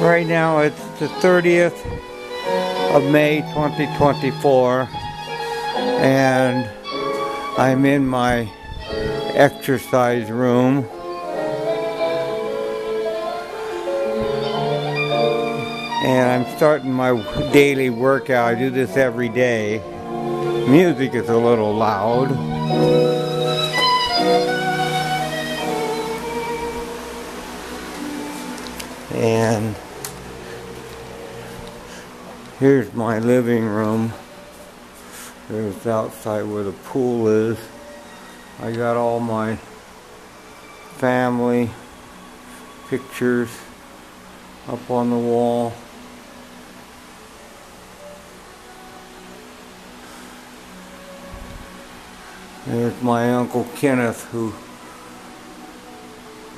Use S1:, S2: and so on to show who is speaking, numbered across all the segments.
S1: Right now it's the 30th of May 2024 and I'm in my exercise room. And I'm starting my daily workout. I do this every day. Music is a little loud. And here's my living room. There's outside where the pool is. I got all my family pictures up on the wall. There's my Uncle Kenneth who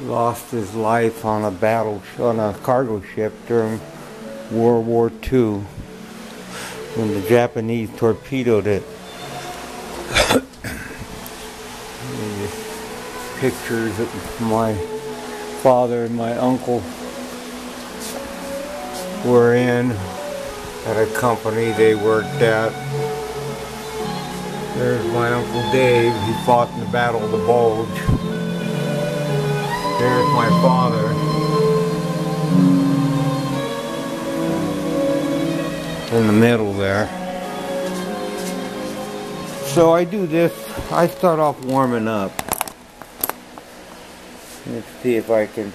S1: lost his life on a battle on a cargo ship during World War II when the Japanese torpedoed it. pictures of my father and my uncle were in at a company they worked at. There's my Uncle Dave. He fought in the Battle of the Bulge. There's my father. In the middle there. So I do this. I start off warming up. Let's see if I can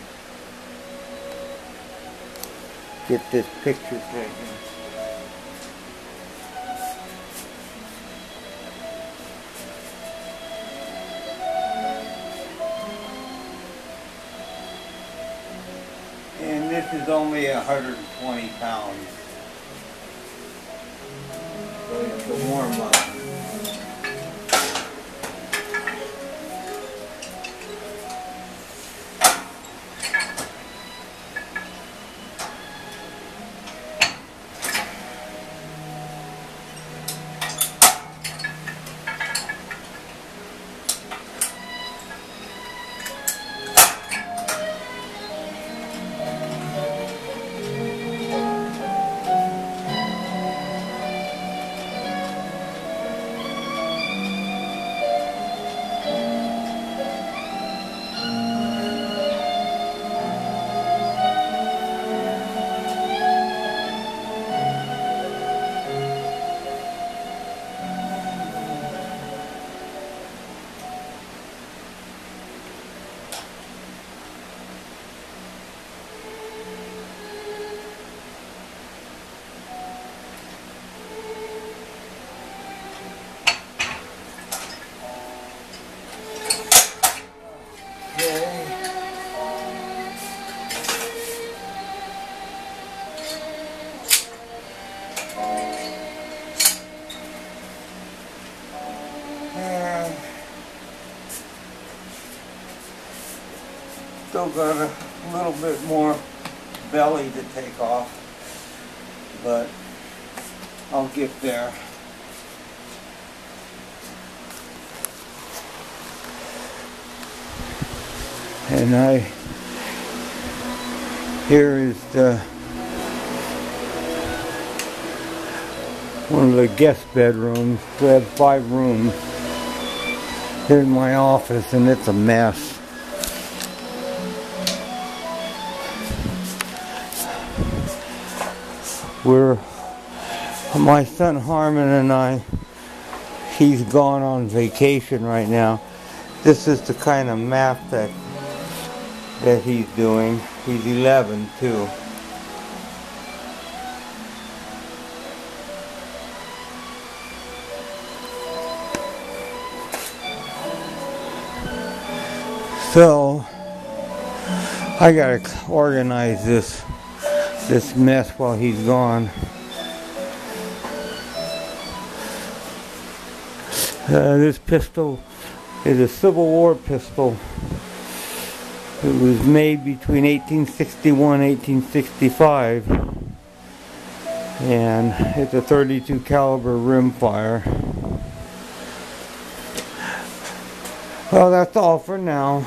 S1: get this picture taken. And this is only 120 pounds. A warm up. Still got a little bit more belly to take off, but I'll get there. And I, here is the, one of the guest bedrooms. We have five rooms. Here's my office and it's a mess. We're my son Harmon and I he's gone on vacation right now. This is the kind of math that that he's doing. He's 11 too. So I gotta organize this this mess while he's gone. Uh, this pistol is a Civil War pistol. It was made between 1861 and 1865 and it's a 32 caliber rimfire. Well that's all for now.